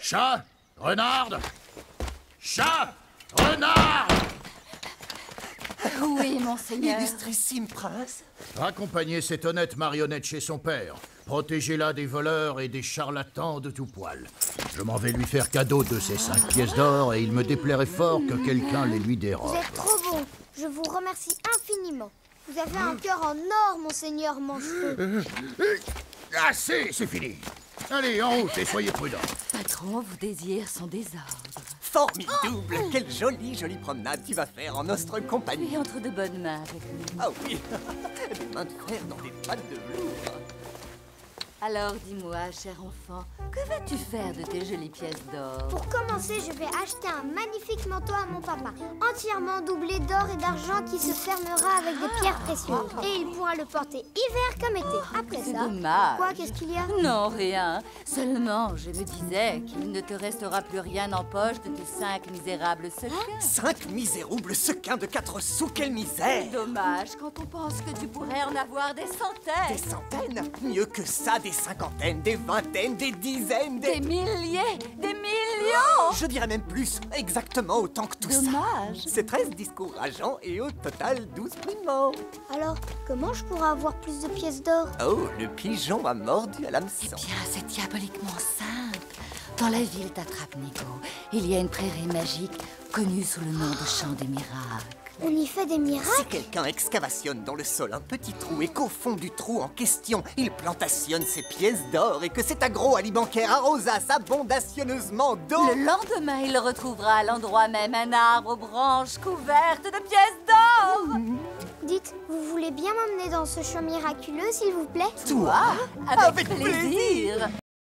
Chat Renard Chat Renard Oui, monseigneur. Illustrissime prince Raccompagnez cette honnête marionnette chez son père. Protégez-la des voleurs et des charlatans de tout poil. Je m'en vais lui faire cadeau de ces cinq pièces d'or et il me déplairait fort que quelqu'un les lui Vous dérobe. êtes trop bon. Je vous remercie infiniment. Vous avez un cœur en or, monseigneur Manchefeu. Assez, c'est fini. Allez, en route et soyez prudents. Patron, vos désirs sont désordres. Formidable Quelle jolie, jolie promenade tu vas faire en notre compagnie Puis entre de bonnes mains avec nous. Ah oui Des mains de fer dans des pattes de velours Alors dis-moi, cher enfant, que vas-tu faire de tes jolies pièces d'or Pour commencer, je vais acheter un magnifique manteau à mon papa, entièrement doublé d'or et d'argent qui se fermera avec des pierres précieuses. Et il pourra le porter hiver comme été. Après C'est ça, dommage. quoi, qu'est-ce qu'il y a? Non, rien. Seulement, je me disais qu'il ne te restera plus rien en poche de tes cinq misérables sequins. Cinq misérables sequins de quatre sous, quelle misère Dommage quand on pense que tu pourrais en avoir des Des centaines, centaines? Mieux que ça, des cinquantaines, des vingtaines, des dizaines, des... des milliers, des millions Je dirais même plus, exactement autant que tout ça. Dommage. C'est 13 discours agents et au total 12 primants. Alors, comment je pourrais avoir plus de pièces d'or? Oh, le pigeon a mordu à l'hameçon. Bien, c'est diaboliquement simple. Dans la ville d'Atrapnigo, il y a une prairie magique connue sous le nom de Champ des Miracles. On y fait des Si miracles quelqu'un excavationne dans le sol un petit trou et qu'au fond du trou en question, il plantationne ses pièces d'or et que cet agroalimentaire arrosa abondationneusement d'eau, Le lendemain, il retrouvera à l'endroit même un arbre aux branches couvertes de pièces d'or. Dites, vous voulez bien m'emmener dans ce champ miraculeux, s'il vous plaît? Toi? Avec, Avec plaisir.